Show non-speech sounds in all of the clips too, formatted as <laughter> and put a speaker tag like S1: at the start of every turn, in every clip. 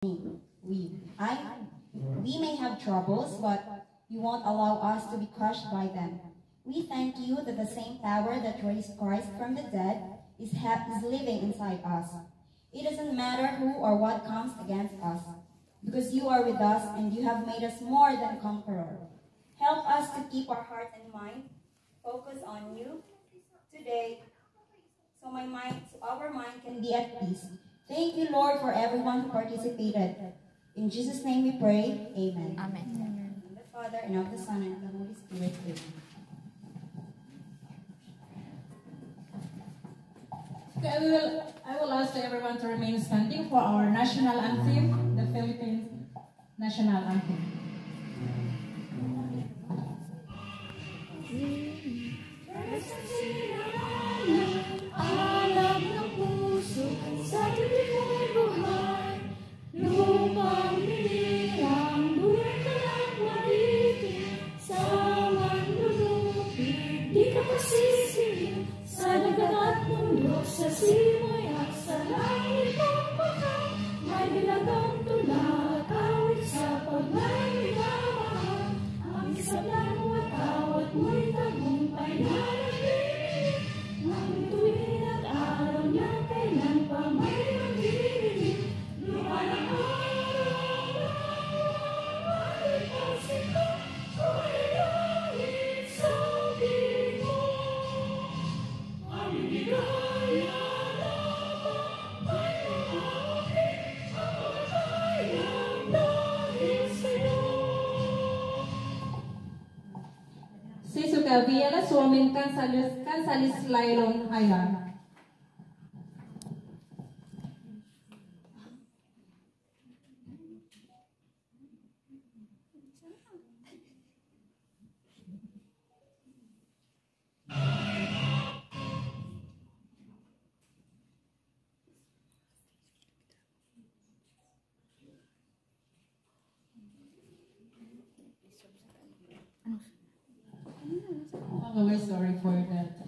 S1: We, I, we may have troubles, but you won't allow us to be crushed by them. We thank you that the same power that raised Christ from the dead is, is living inside us. It doesn't matter who or what comes against us, because you are with us and you have made us more than conqueror. Help us to keep our heart and mind focused on you today, so my mind, so our mind can be at peace. Thank you, Lord, for everyone who participated. In Jesus' name we pray. Amen.
S2: Amen.
S1: In the Father, and of the Son, and of the Holy Spirit. Amen.
S3: Okay, I will, I will ask everyone to remain standing for our national anthem, the Philippines national anthem.
S2: Mundo,
S3: കവിയള Somin കൺസാലിസ് കൺസാലിസ് ലൈലോൺ അയാൾ sorry for that.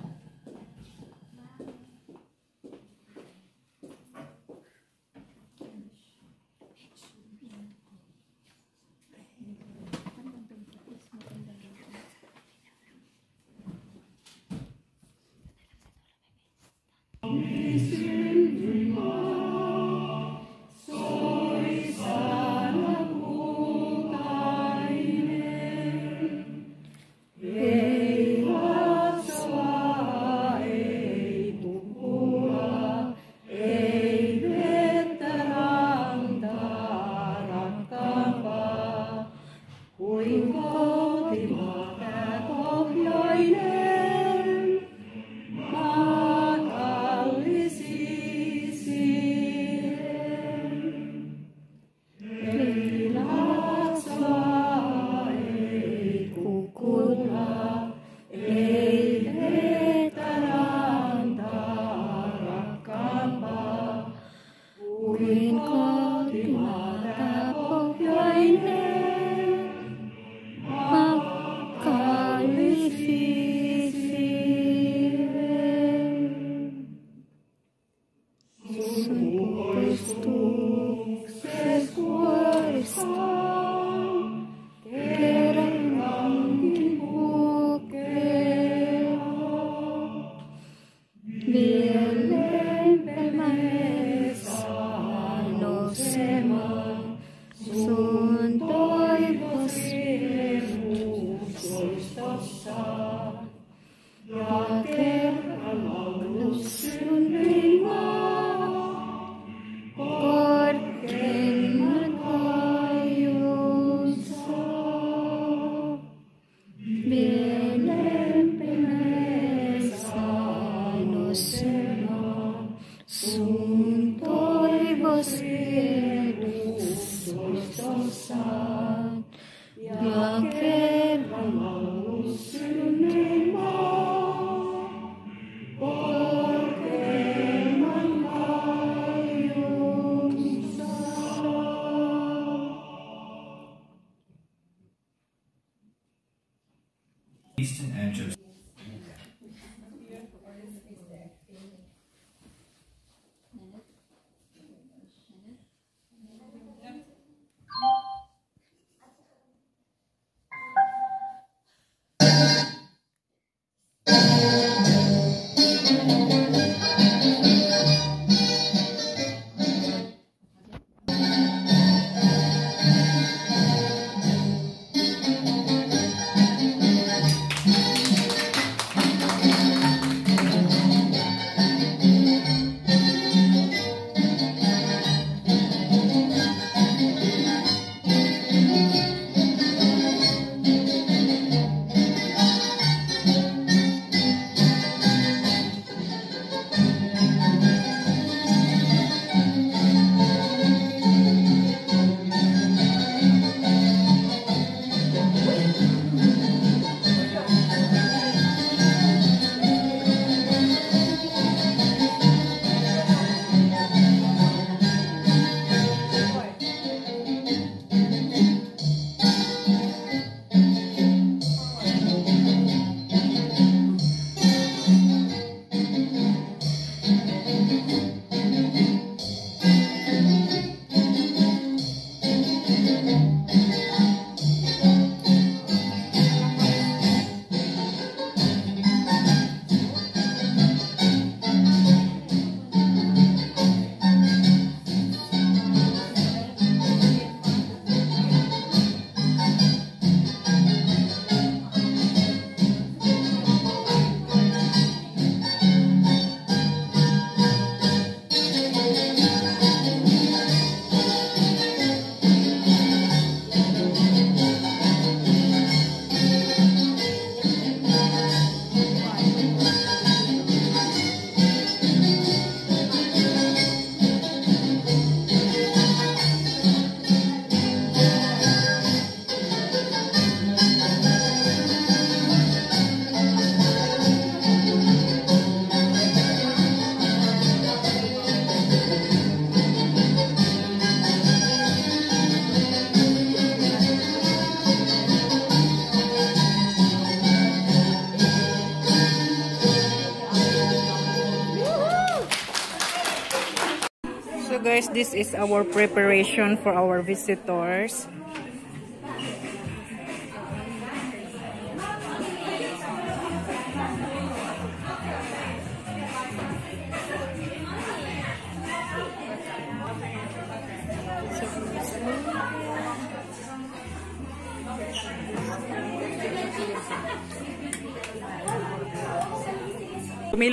S4: guys, this is our preparation for our visitors.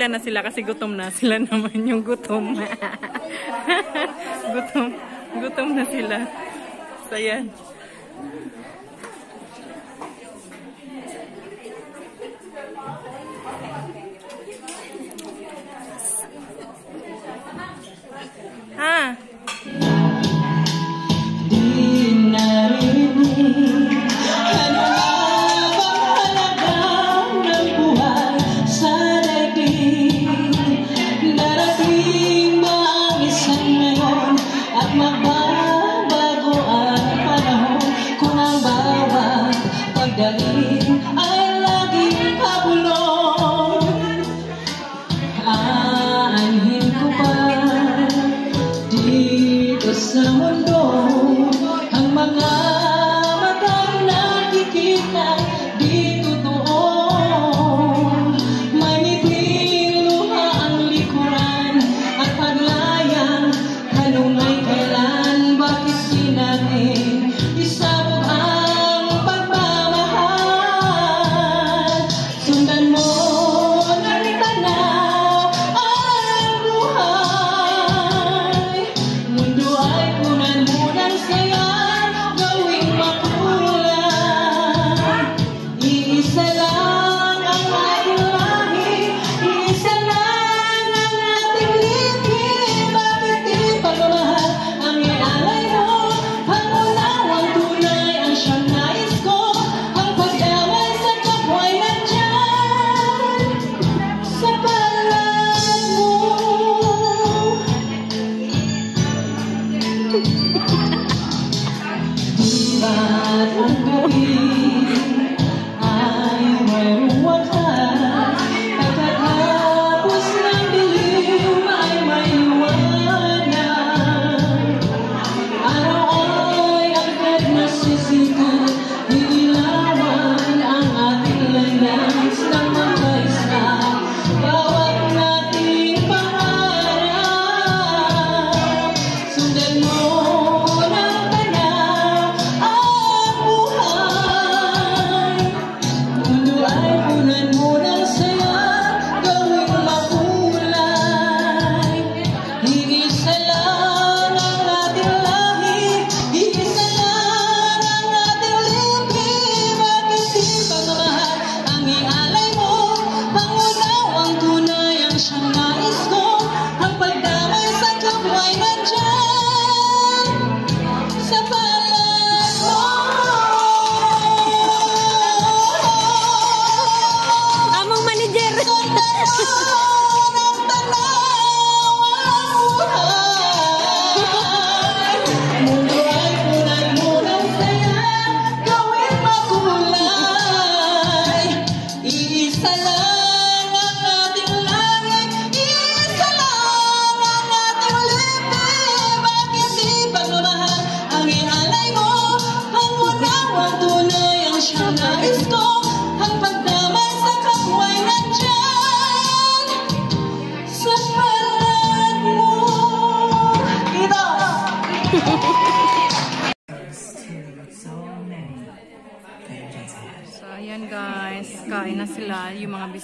S4: Nagtitiga na sila kasi gutom na. Sila <laughs> naman yung gutom. <laughs> gutom. Gutom na sila. So. enamoró Selam bir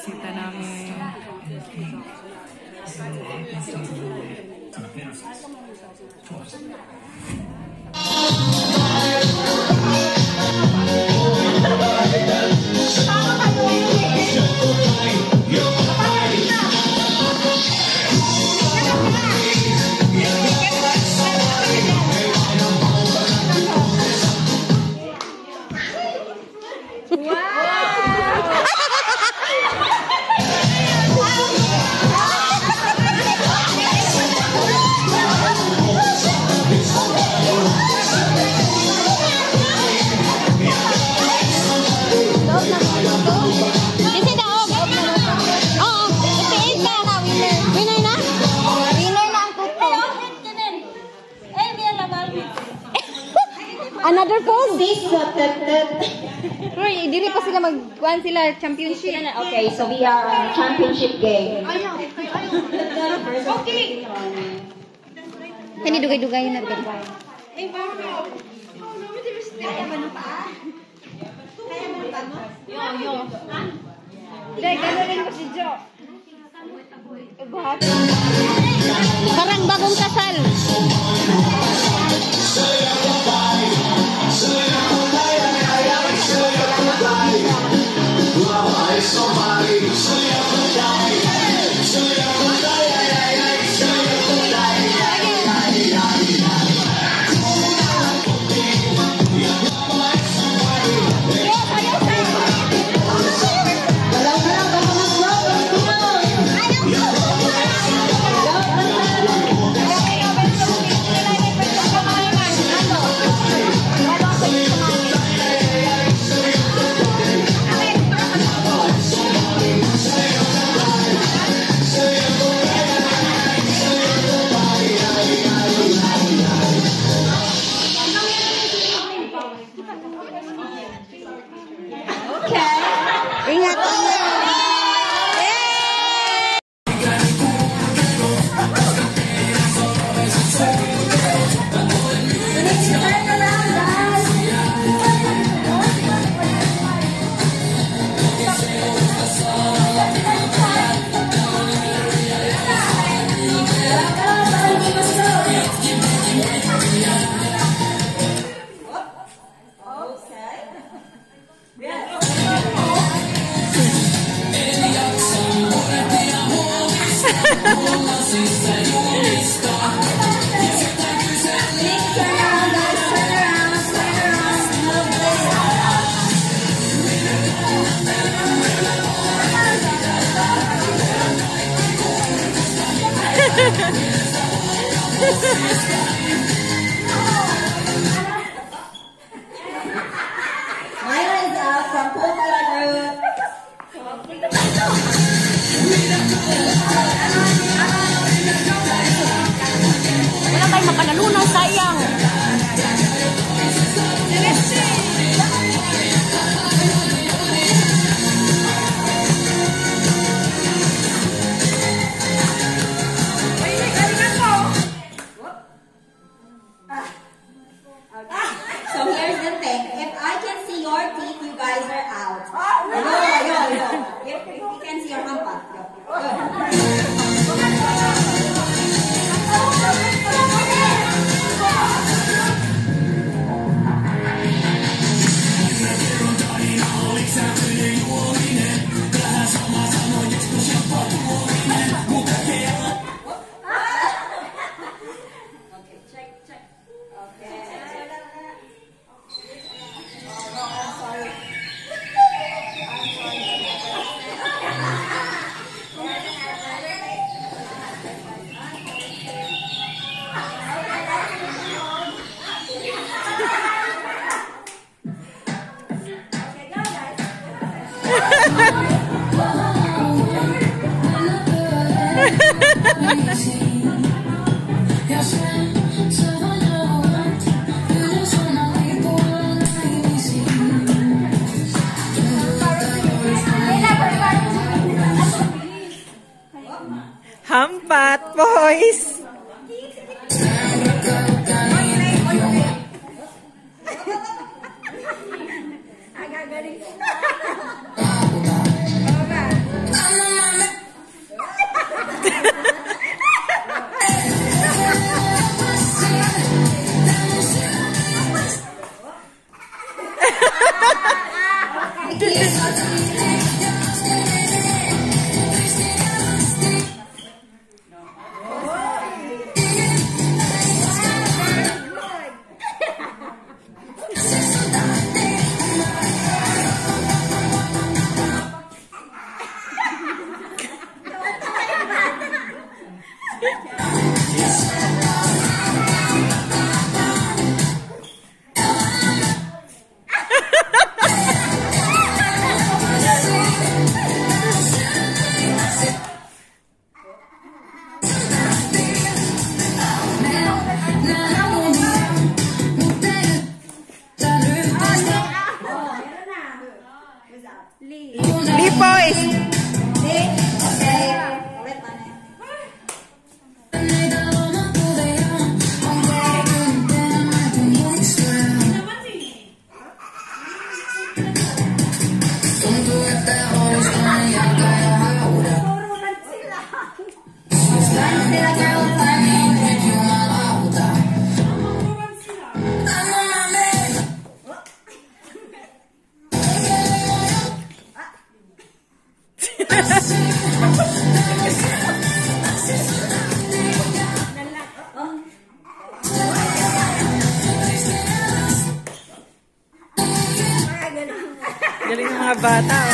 S5: Another
S1: post? This
S6: Roy, dili pa sila mag sila championship.
S1: Okay, so we are uh, championship game.
S6: Ayaw,
S1: ayaw. Okay. Kani dugay-dugay na dugay. Ay, wow. Kaya ba na pa? Kaya ba? Yo, yo. Dahil gano'n rin si Jo. Parang bagong kasal. Myra Li.
S4: Li pois. Li. Ng